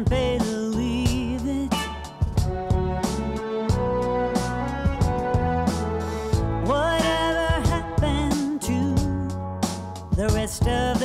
and believe it. Whatever happened to the rest of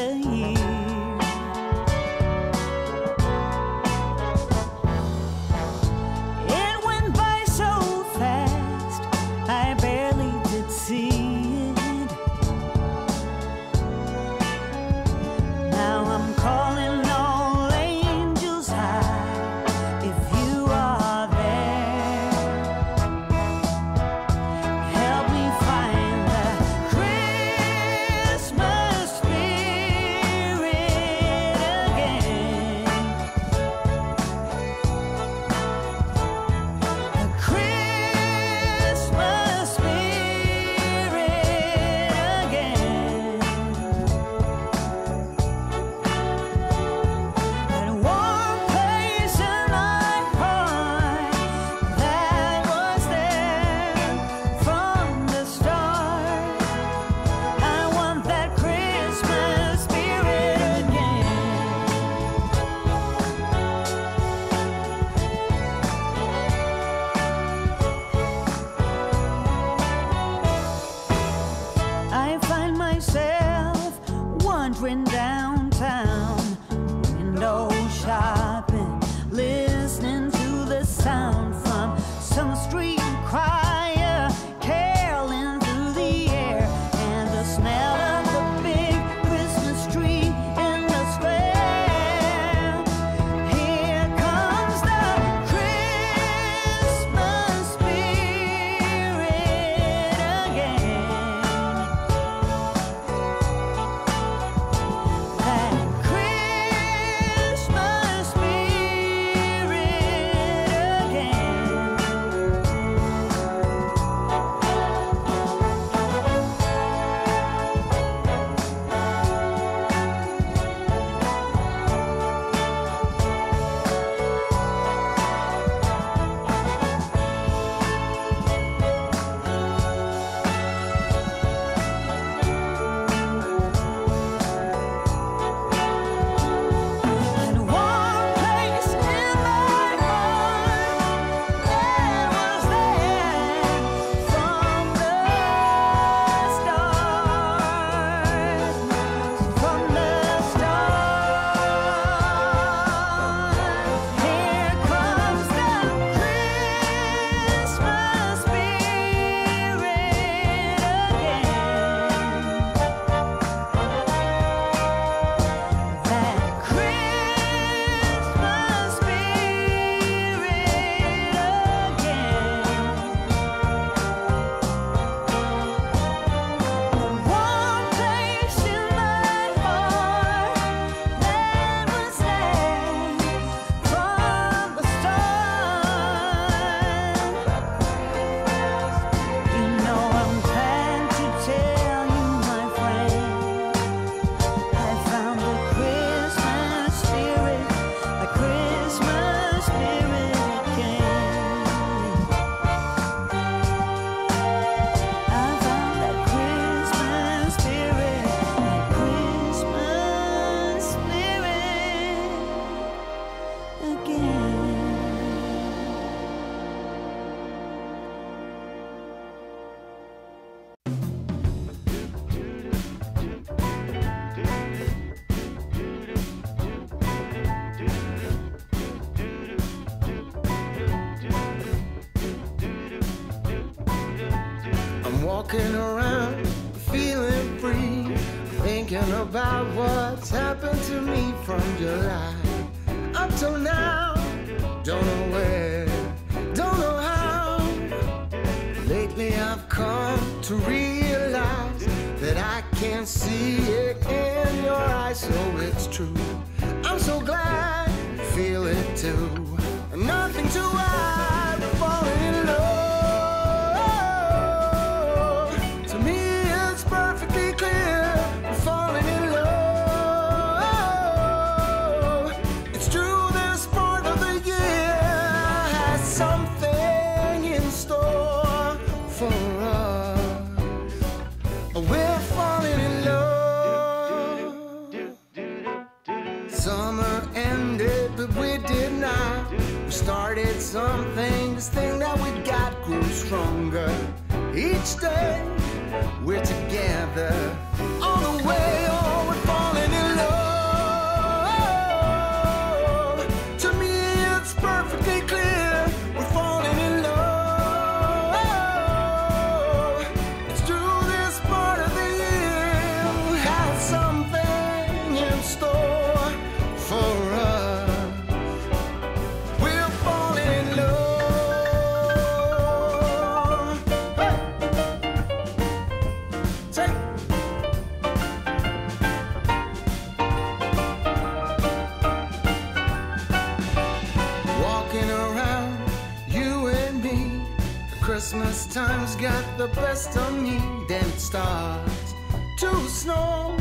Christmas time's got the best of me. Then it starts to snow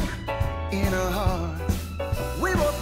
in our heart. We were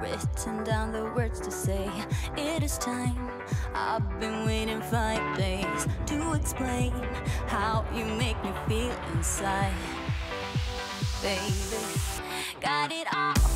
written down the words to say It is time, I've been waiting five days To explain how you make me feel inside. Baby, got it all.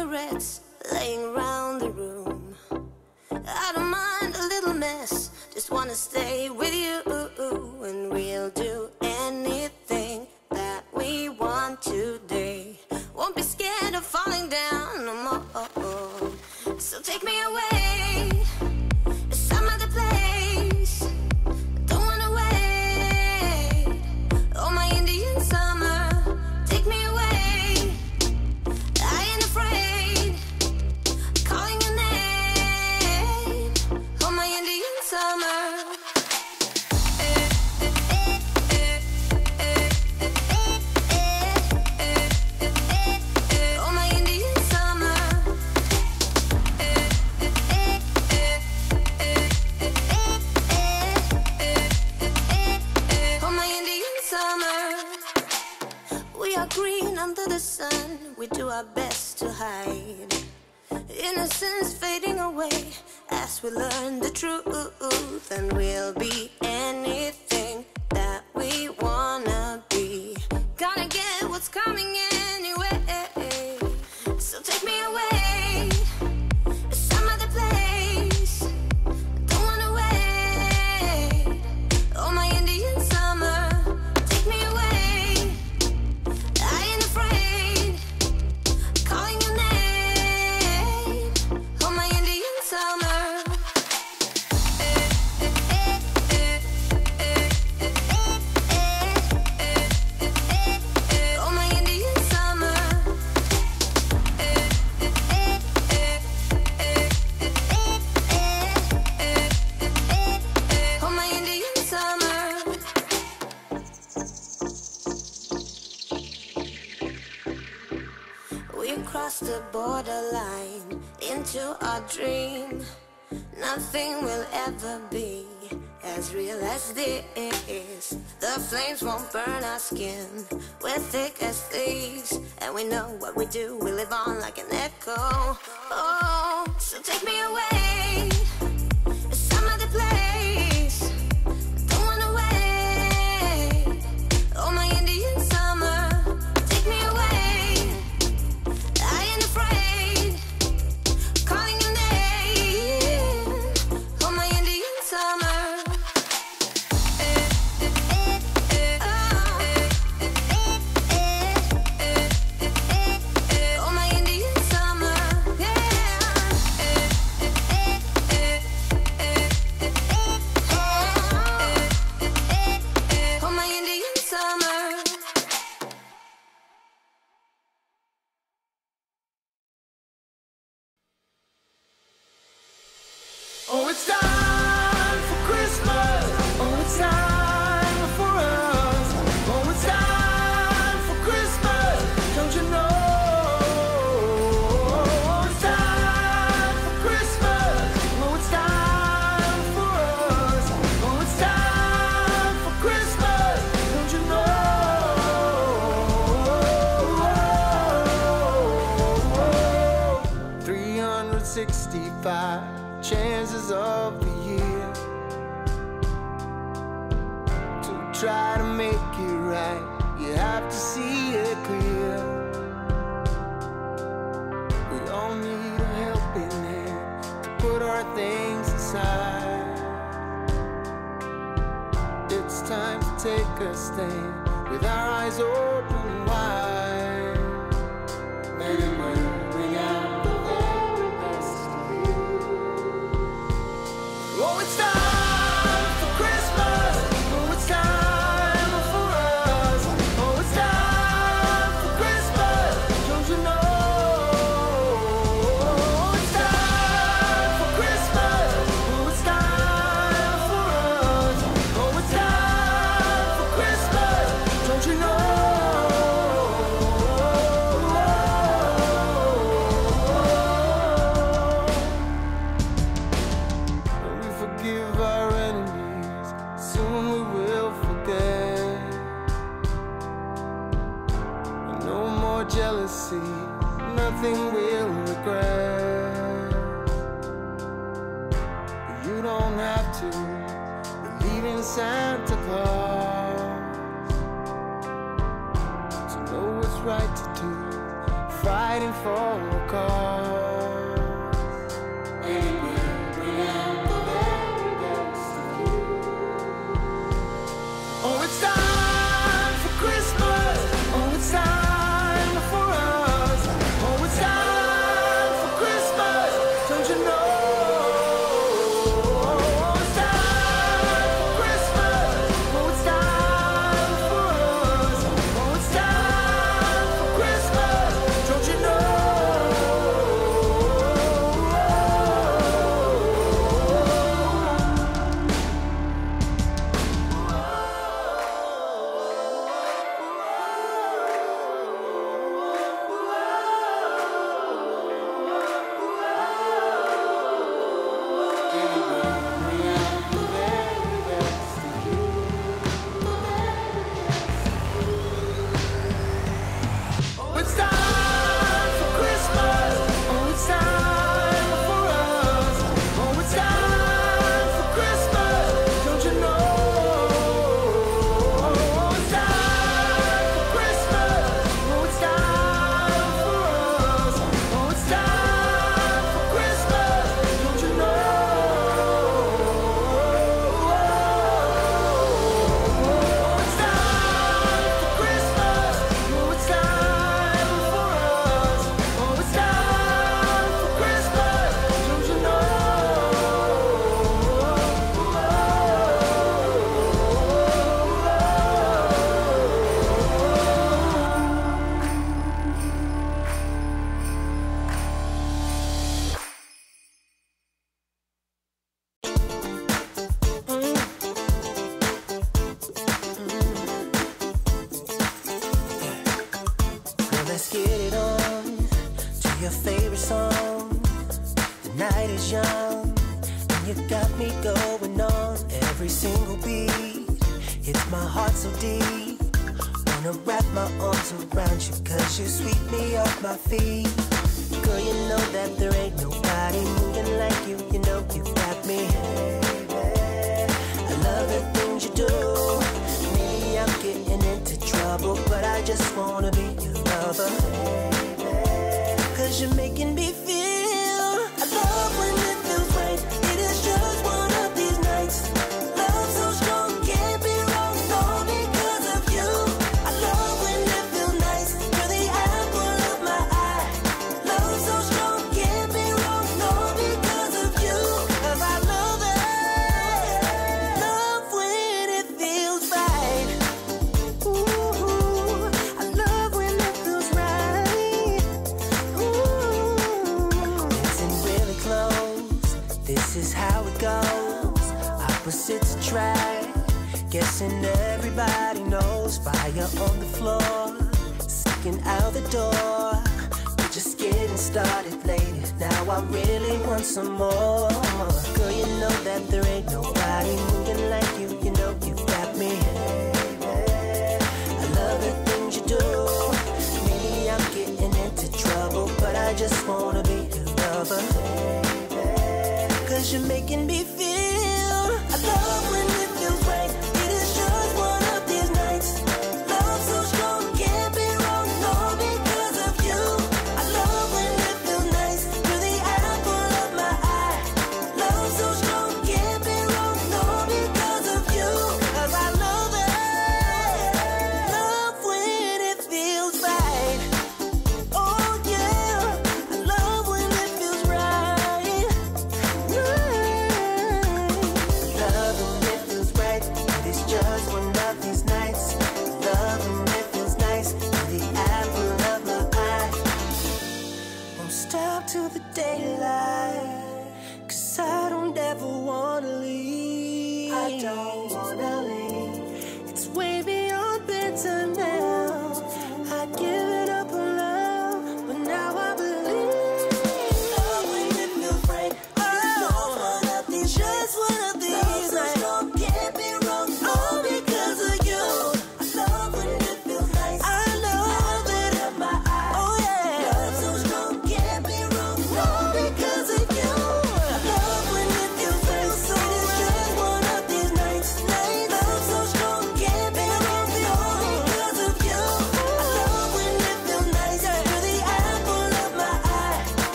cigarettes. have to see it clear. We all need a helping hand to put our things aside. It's time to take a stand with our eyes open.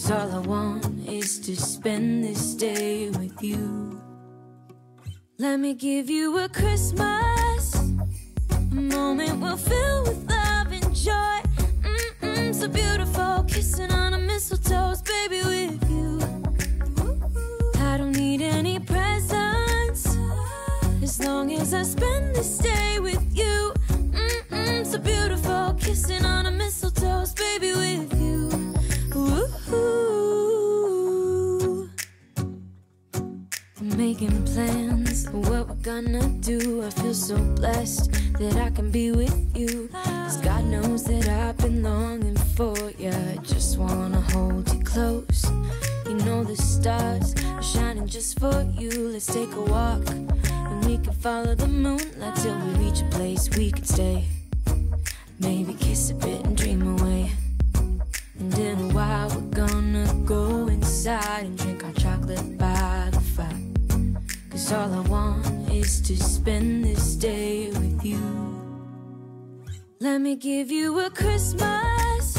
Cause all I want is to spend this day with you. Let me give you a Christmas, a moment we'll fill with love and joy. Mm-mm, so beautiful, kissing on a mistletoe, baby, with you. I don't need any presents as long as I spend this day with you. Mm-mm, so beautiful, kissing on a mistletoe, baby, with you. Ooh. Making plans for what we're gonna do. I feel so blessed that I can be with you. Cause God knows that I've been longing for you. I just wanna hold you close. You know the stars are shining just for you. Let's take a walk and we can follow the moonlight till we reach a place we can stay. Maybe kiss a bit and dream away. And in a while, we're gonna go inside and drink our chocolate by the fire. Cause all I want is to spend this day with you. Let me give you a Christmas,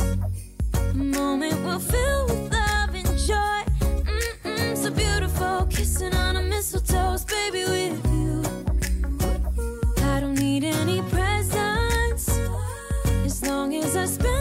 moment we'll fill with love and joy. Mm-mm, so beautiful, kissing on a mistletoe, baby, with you. I don't need any presents as long as I spend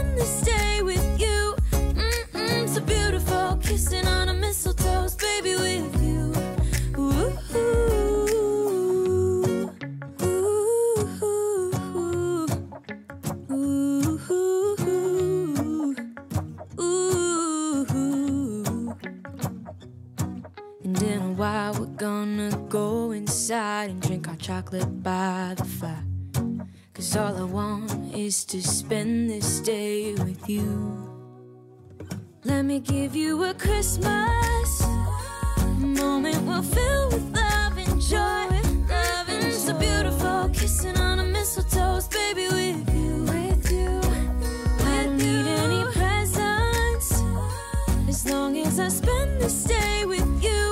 While, we're gonna go inside and drink our chocolate by the fire. Cause all I want is to spend this day with you. Let me give you a Christmas, moment we'll fill with love and joy. Love so beautiful, kissing on a mistletoe, baby, with you. With you. I don't need any presents as long as I spend this day with you.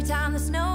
Every time the snow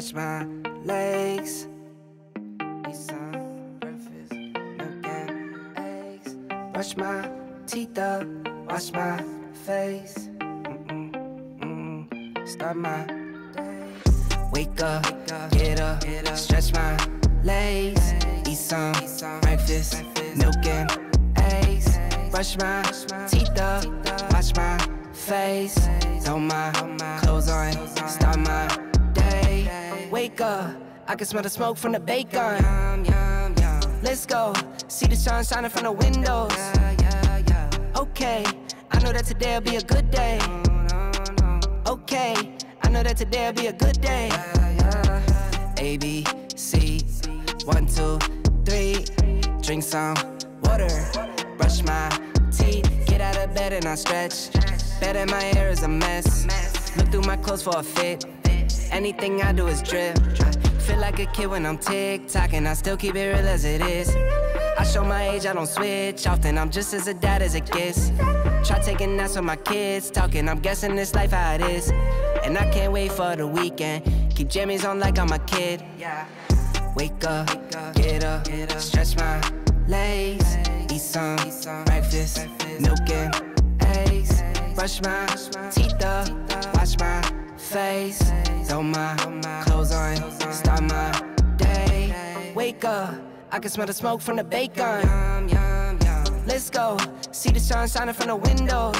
stretch my legs. Some breakfast, eggs. Brush my teeth up, wash my face. Mm-mm, mm, start my day. Wake up, get up, stretch my legs. Eat some breakfast, milk and eggs. Brush my teeth up, wash my face. Throw my clothes on, start my I can smell the smoke from the bacon. Let's go, see the sun shining from the windows. Okay, I know that today'll be a good day. Okay, I know that today'll be a good day. A B C, one two three. Drink some water, brush my teeth, get out of bed and I stretch. Bed in my hair is a mess. Look through my clothes for a fit. Anything I do is drip. Feel like a kid when I'm tick-tocking, I still keep it real as it is. I show my age, I don't switch often, I'm just as a dad as it gets. Try taking naps with my kids, talking, I'm guessing this life how it is. And I can't wait for the weekend, keep jammies on like I'm a kid. Wake up, get up, stretch my legs, eat some breakfast, milk and eggs. Brush my teeth up, wash my face. Throw my clothes on, start my day. Wake up, I can smell the smoke from the bacon. Let's go, see the sun shining from the windows.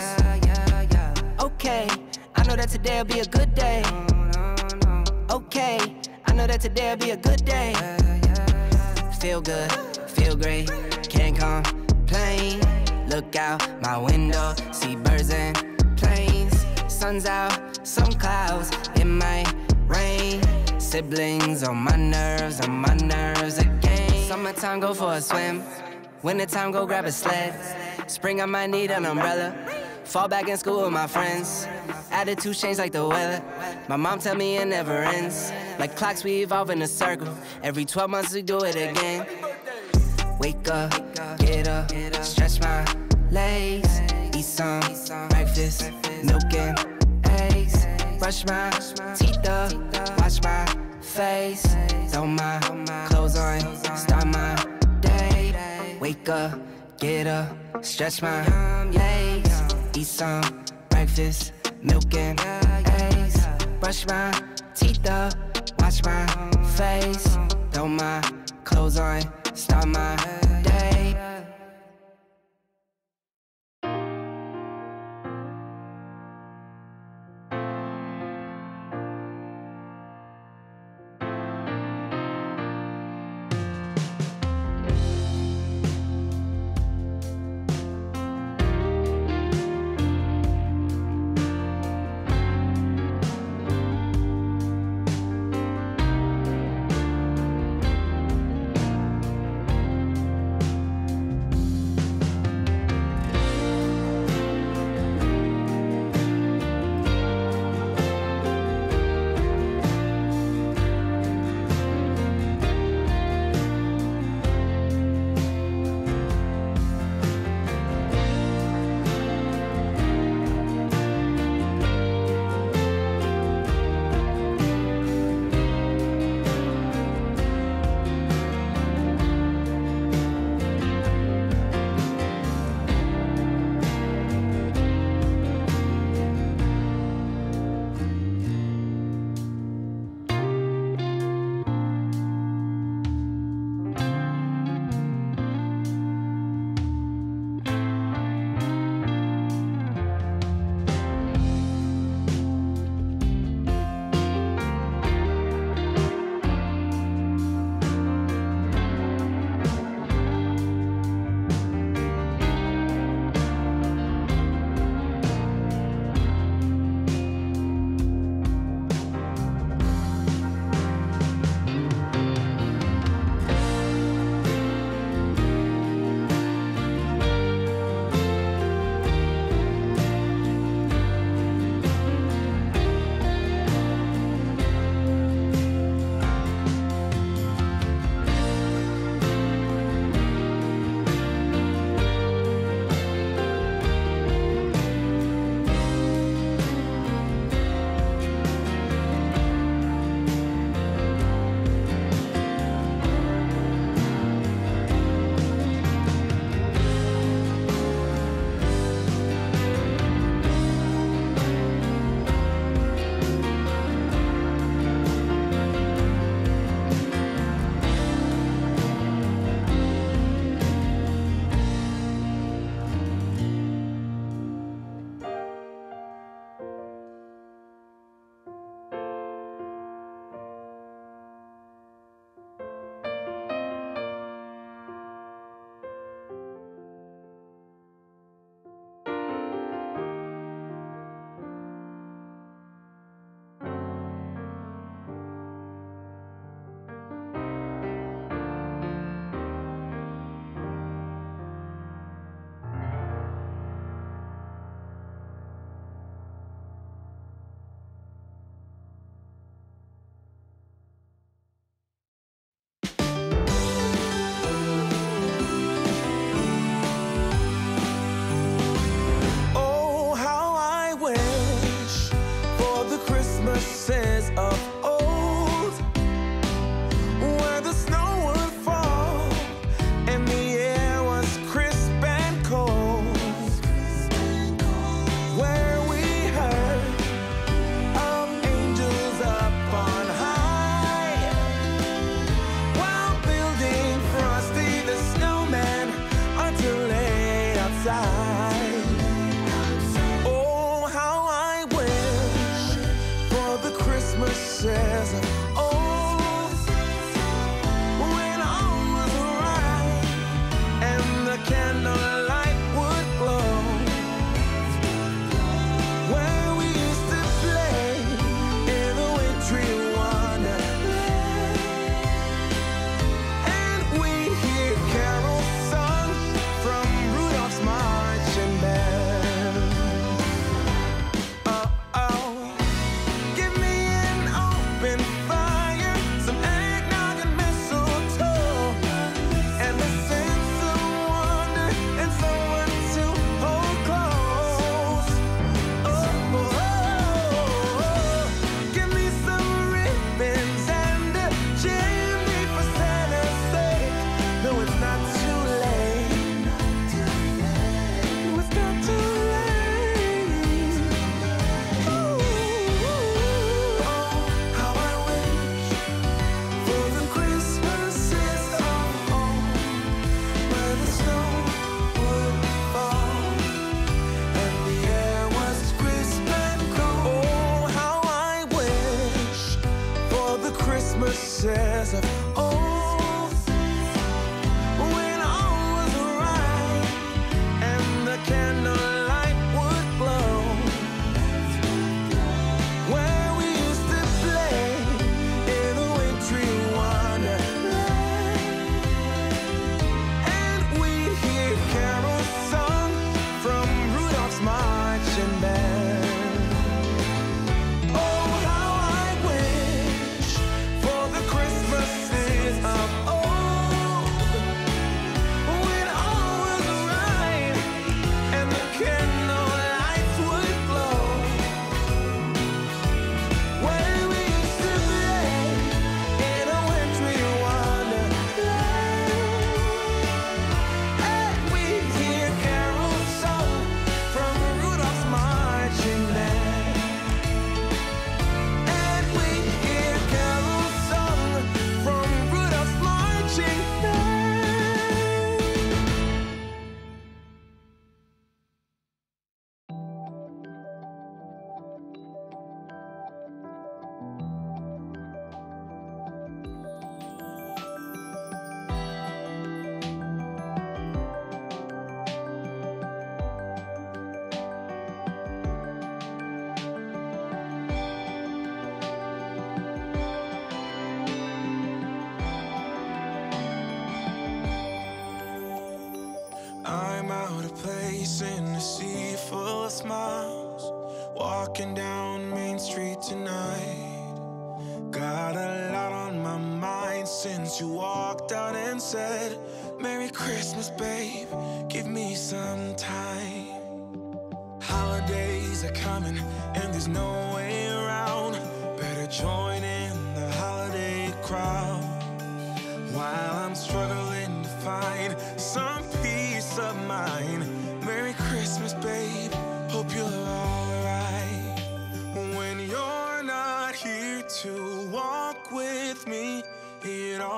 Okay, I know that today'll be a good day. Okay, I know that today'll be a good day. Feel good, feel great, can't complain. Look out my window, see birds and Sun's out, some clouds, it might rain. Siblings on my nerves, on my nerves again. Summertime, go for a swim. Wintertime, go grab a sled. Spring, I might need an umbrella. Fall back in school with my friends. Attitude change like the weather. My mom tell me it never ends. Like clocks, we evolve in a circle. Every 12 months, we do it again. Wake up, get up, stretch my legs, some breakfast, milk and eggs. Brush my teeth up, wash my face, throw my clothes on, start my day. Wake up, get up, stretch my legs, eat some breakfast, milk and eggs. Brush my teeth up, wash my face, throw my clothes on, start my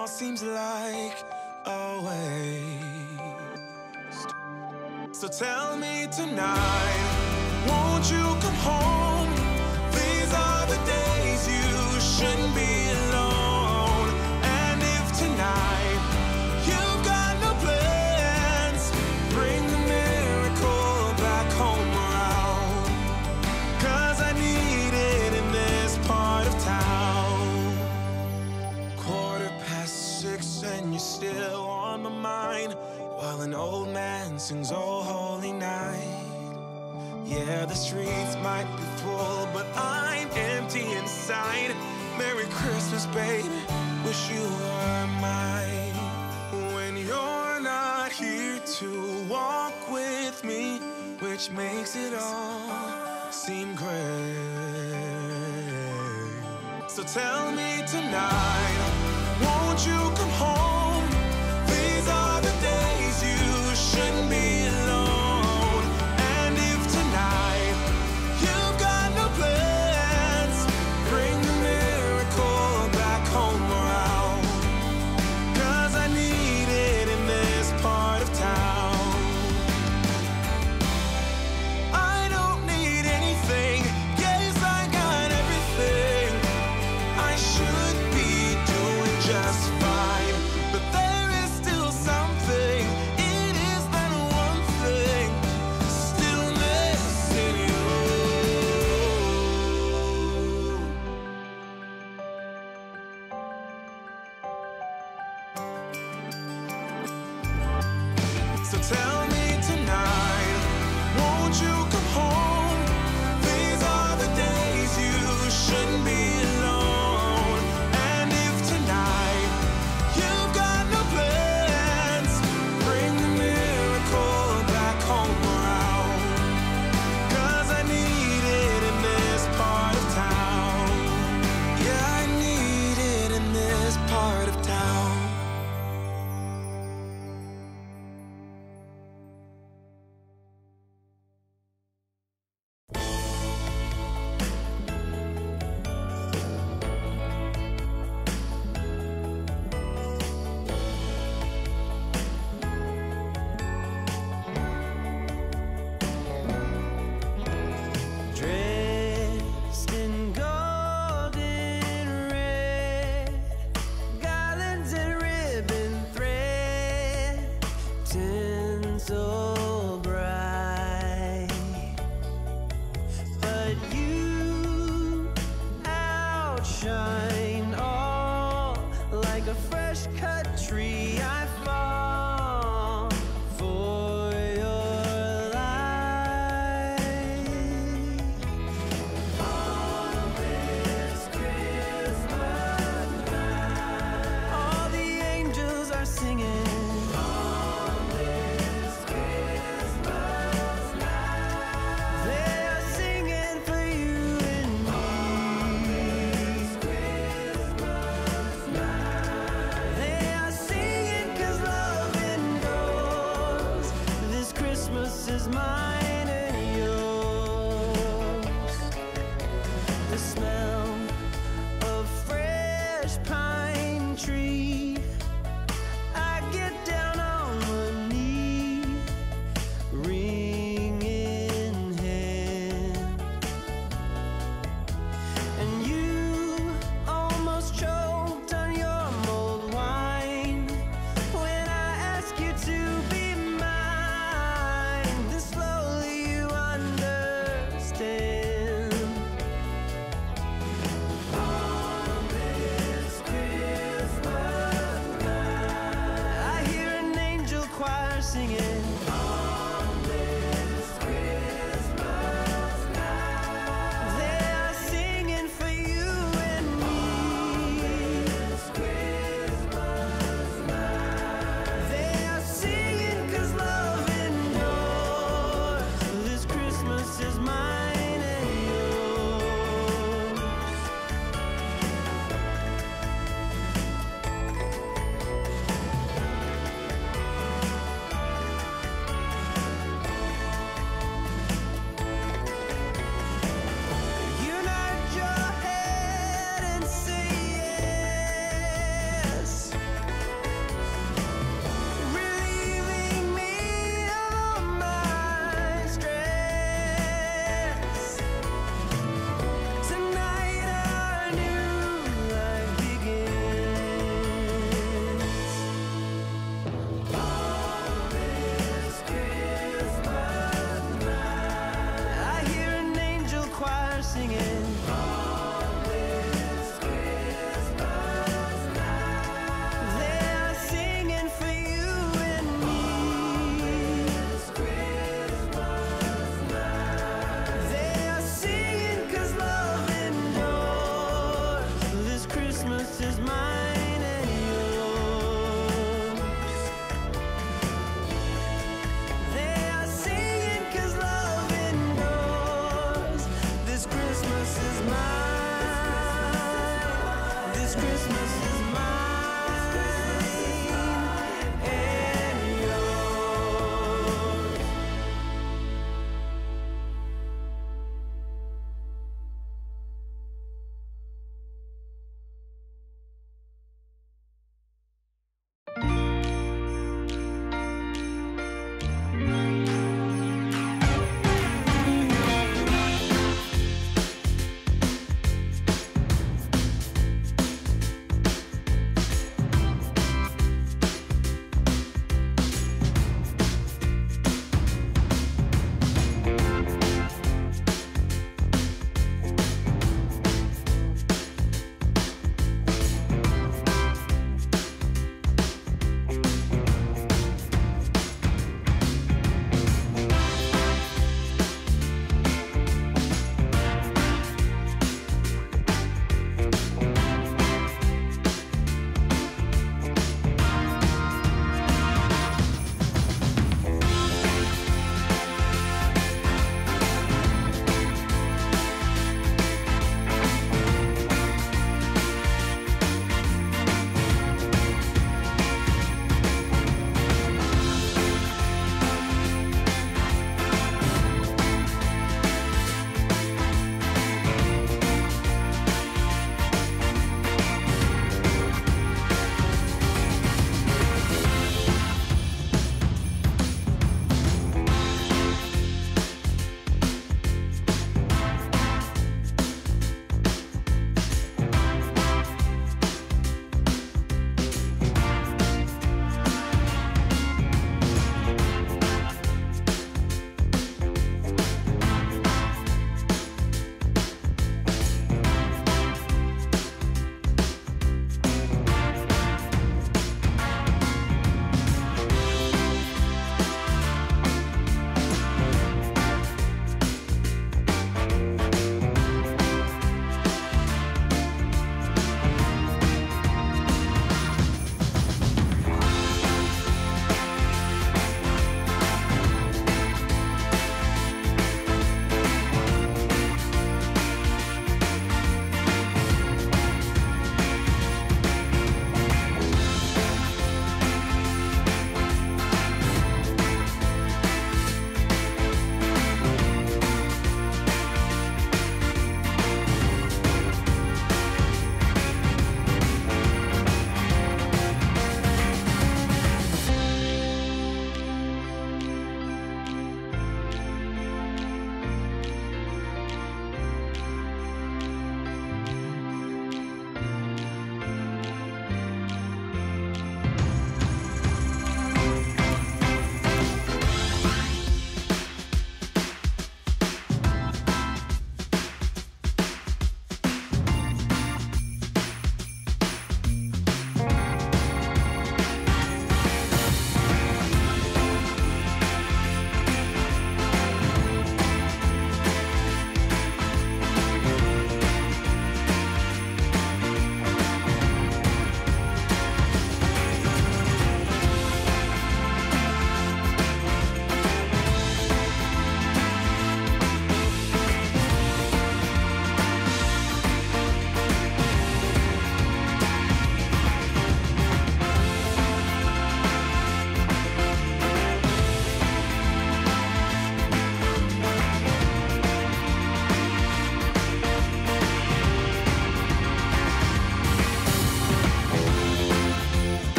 all seems like a waste. So tell me tonight, won't you come home? Yeah, the streets might be full, but I'm empty inside. Merry Christmas, baby. Wish you were mine. When you're not here to walk with me, which makes it all seem grand. So tell me tonight, won't you come?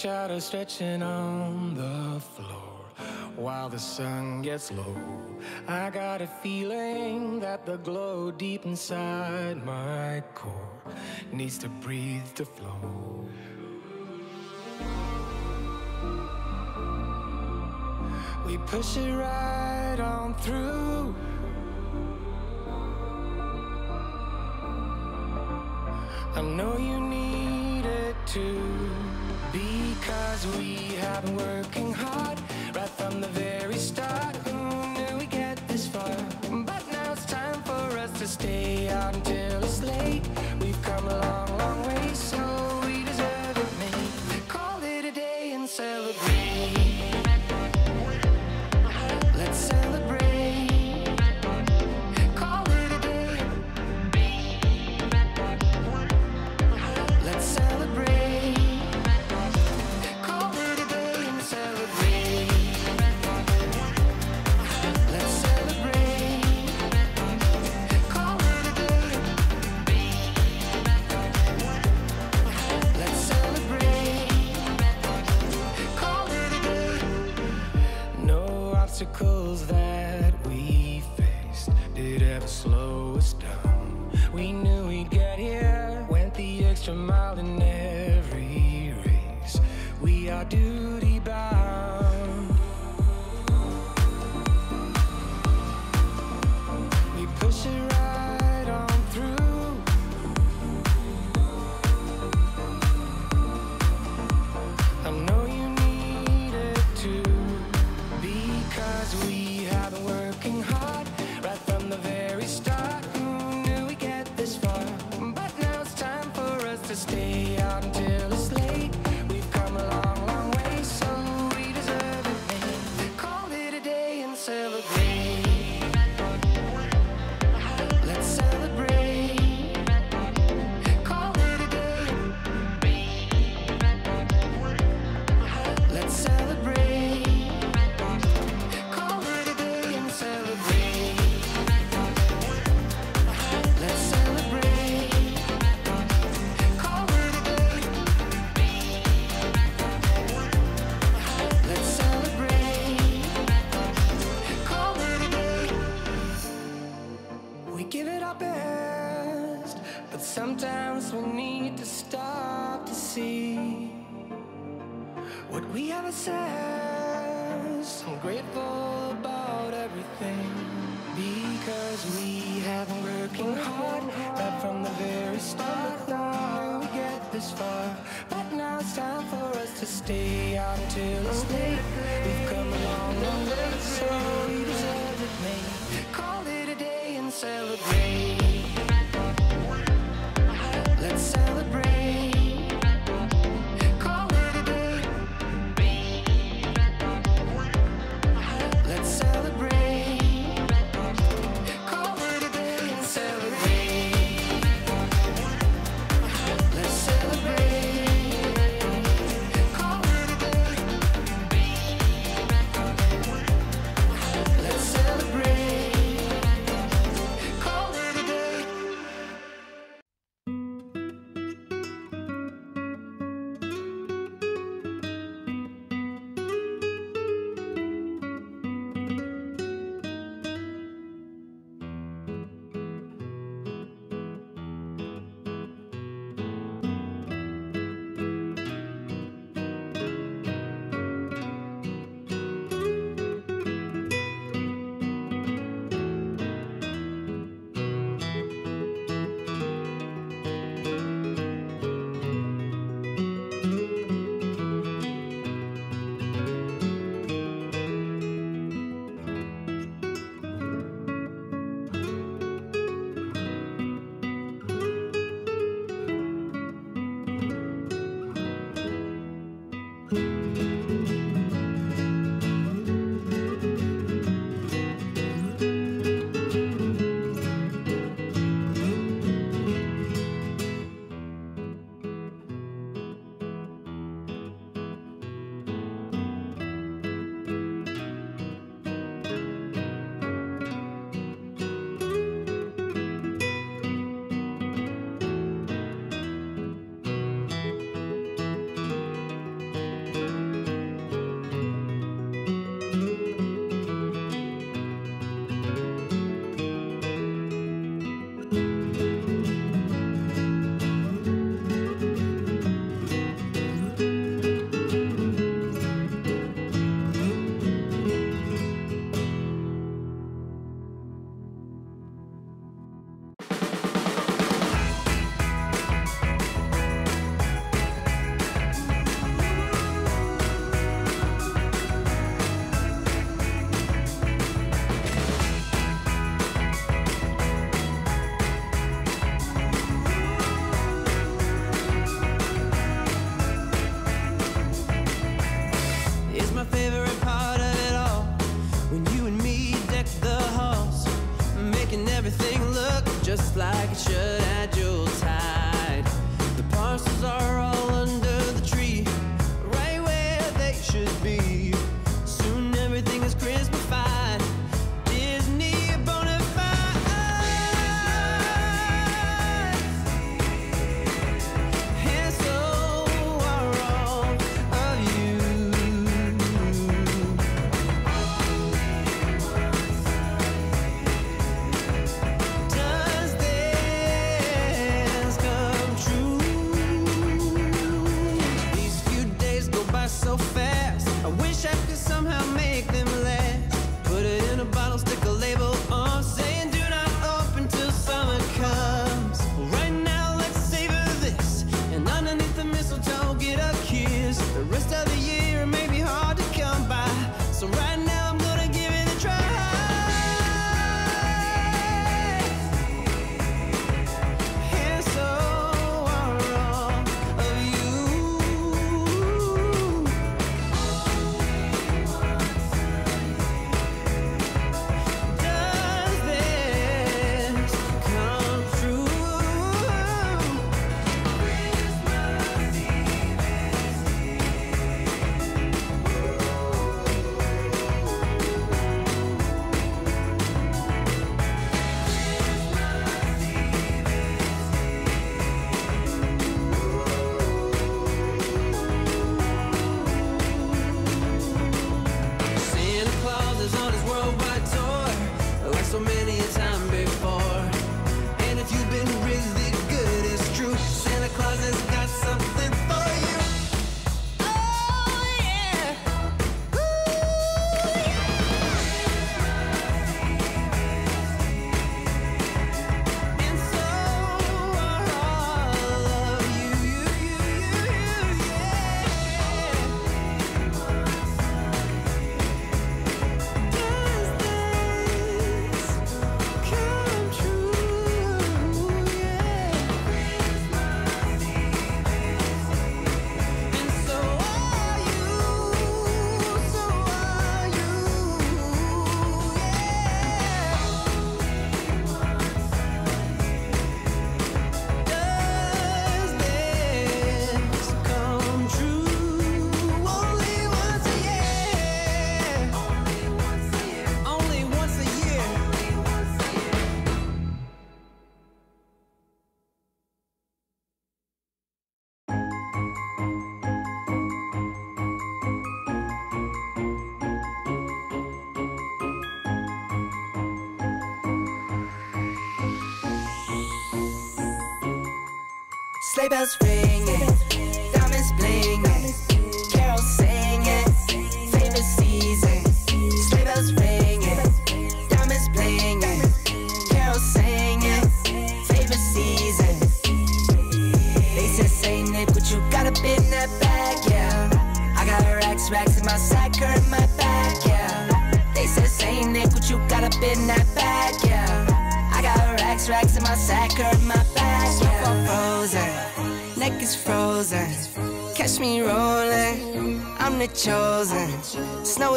shadows stretching on the floor while the sun gets low. I got a feeling that the glow deep inside my core needs to breathe to flow. We push it right on through.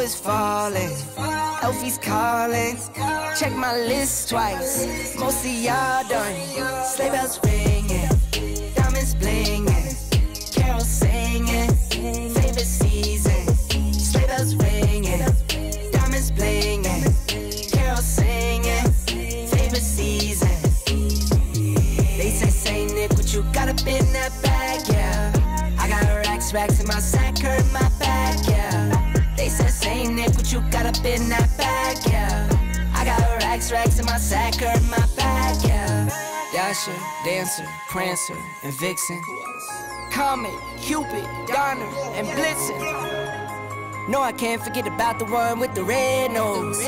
Is falling, Elfie's calling. Check my list twice, most of y'all done. Sleigh bells ringing, Prancer, and Vixen. Comet, Cupid, Donner, and Blitzen. No, I can't forget about the one with the red nose.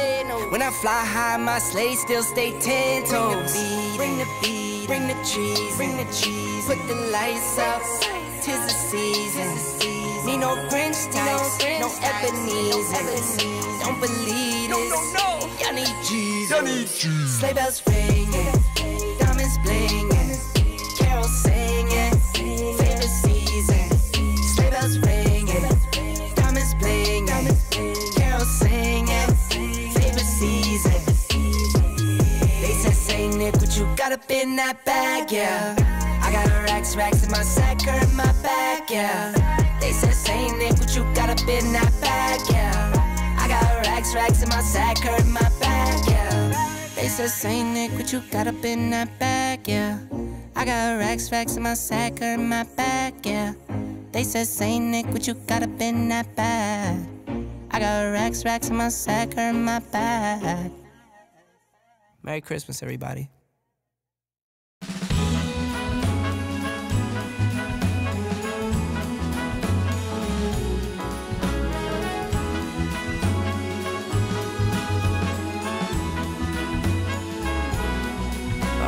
When I fly high, my sleigh still stay ten toes. Bring the beat, bring the cheese, bring the cheese. Put the lights up, tis the season. Need no Grinch types, no Ebenezer. Don't believe this. Y'all need Jesus. Sleigh bells bag, yeah? I got racks, racks in my sack or in my bag, yeah. They said, Saint Nick, what you got up in that bag, yeah? I got racks, racks in my sack or in my bag, yeah. They said, Saint Nick, what you got up in that bag, yeah? I got racks, racks in my sack or in my bag, yeah. They said, Saint Nick, what you got up in that bag? I got racks, racks in my sack or in my bag. Merry Christmas, everybody.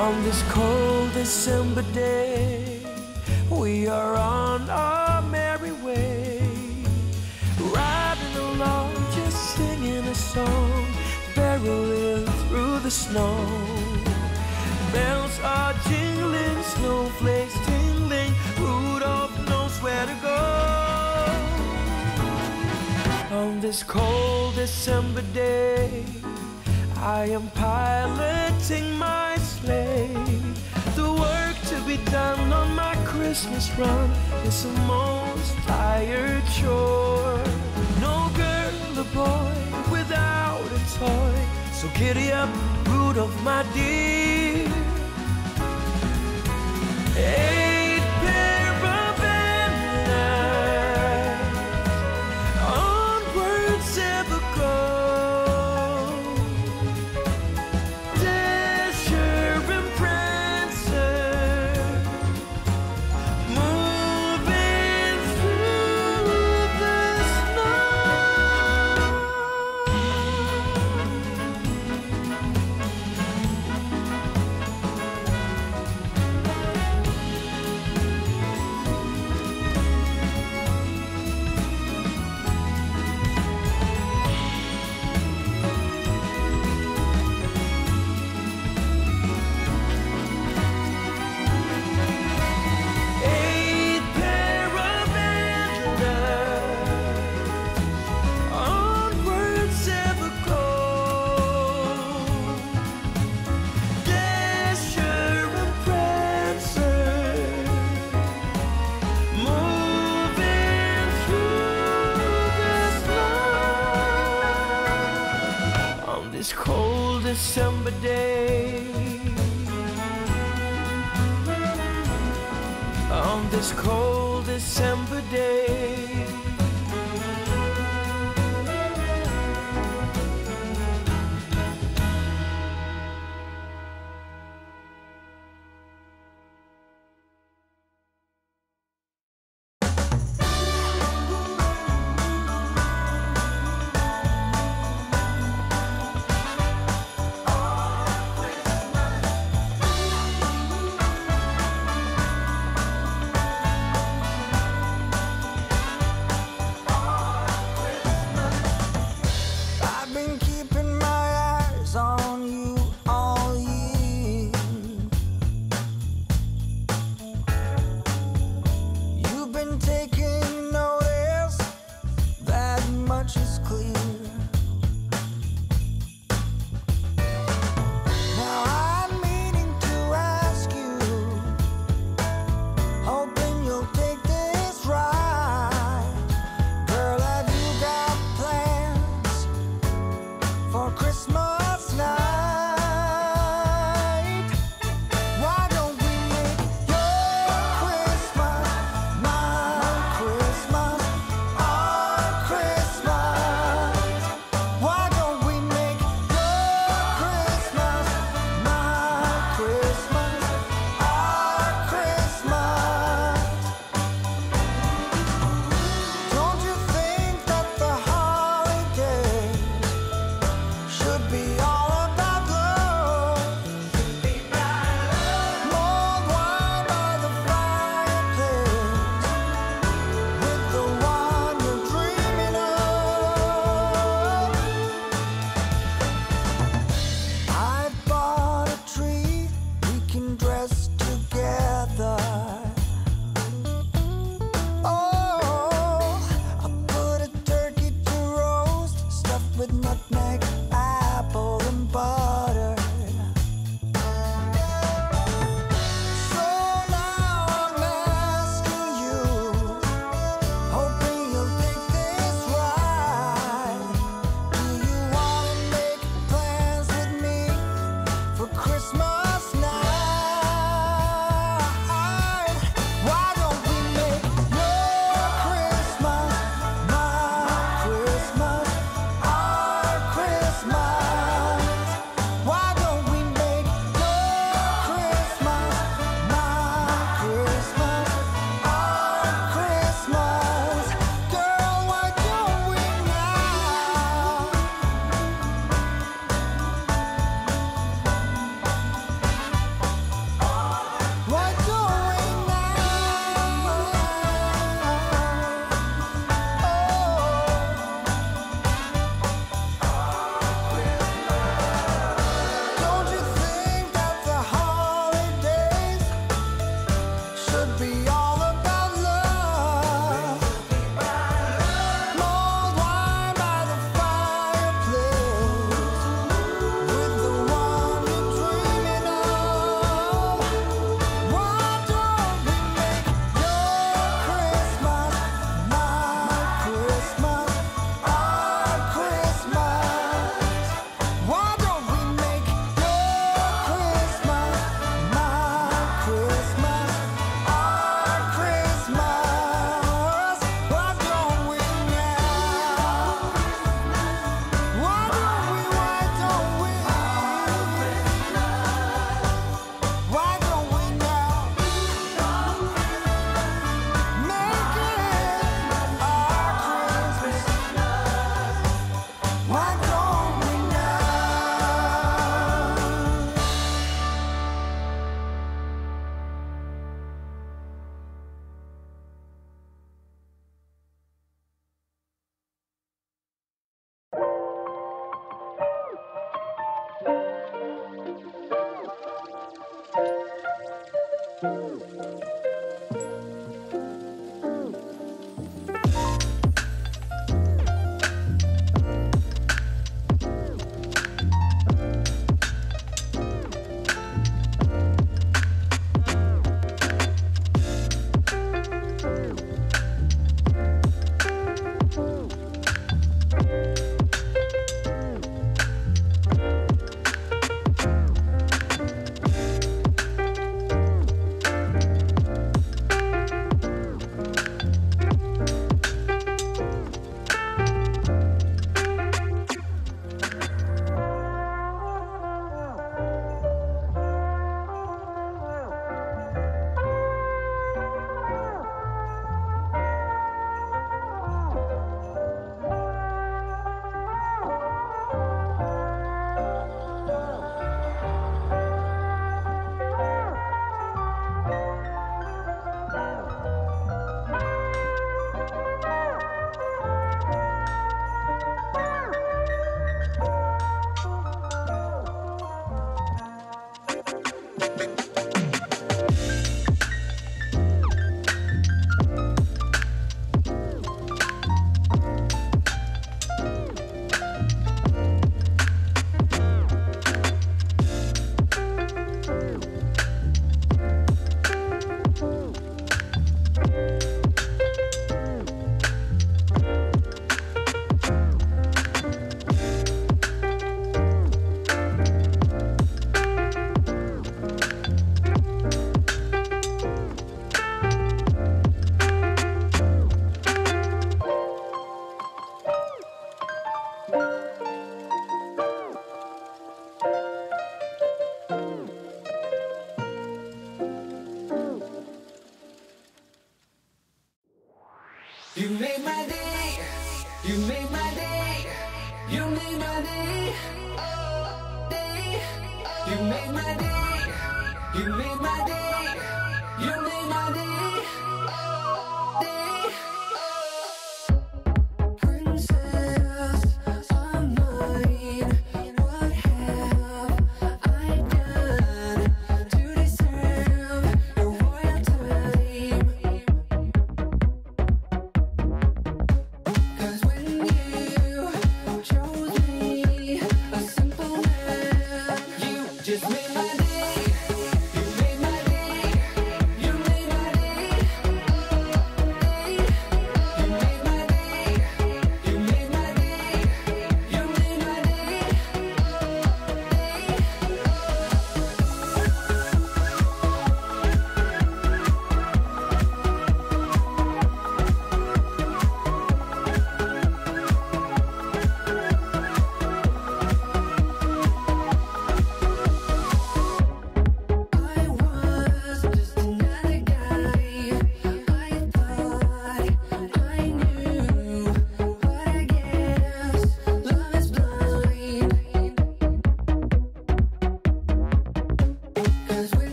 On this cold December day, we are on our merry way. Riding along, just singing a song, barreling through the snow. Bells are jingling, snowflakes tingling, Rudolph knows where to go. On this cold December day, I am piloting my sleigh. The work to be done on my Christmas run is the most tired chore. No girl or boy without a toy. So giddy up, Rudolph, my dear. Eight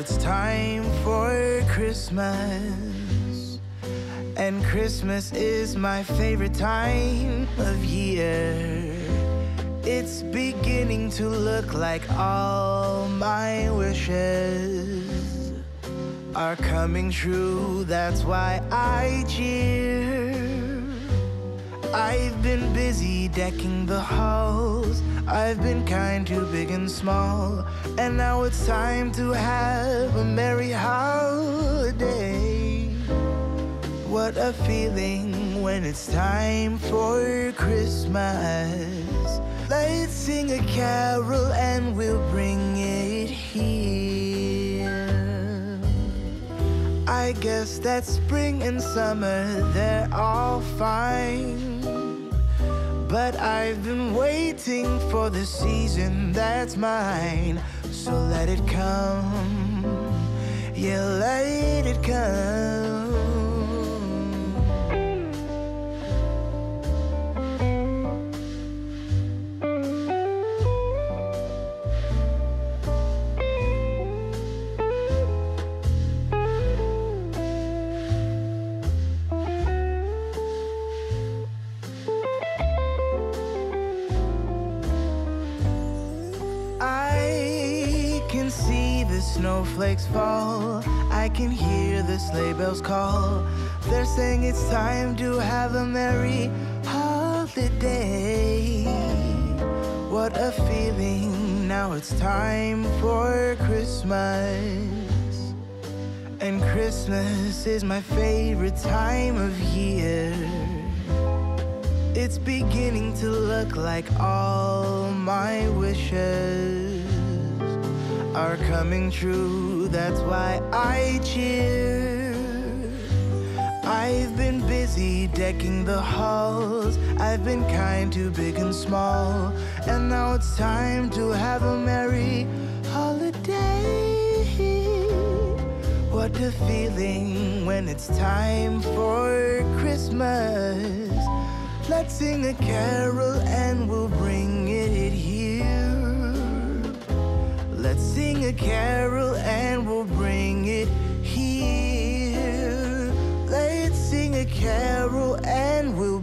it's time for Christmas. And Christmas is my favorite time of year. It's beginning to look like all my wishes are coming true. That's why I cheer. I've been busy decking the halls. I've been kind to big and small. And now it's time to have a merry holiday. What a feeling when it's time for Christmas. Let's sing a carol and we'll bring it here. I guess that spring and summer, they're all fine. But I've been waiting for the season that's mine. So let it come. Yeah, let it come. Snowflakes fall. I can hear the sleigh bells call. They're saying it's time to have a merry holiday. What a feeling, now it's time for Christmas. And Christmas is my favorite time of year. It's beginning to look like all my wishes are coming true. That's why I cheer. I've been busy decking the halls. I've been kind to big and small. And now it's time to have a merry holiday. What a feeling when it's time for Christmas. Let's sing a carol and we'll bring it Let's sing a carol and we'll bring it here. Let's sing a carol and we'll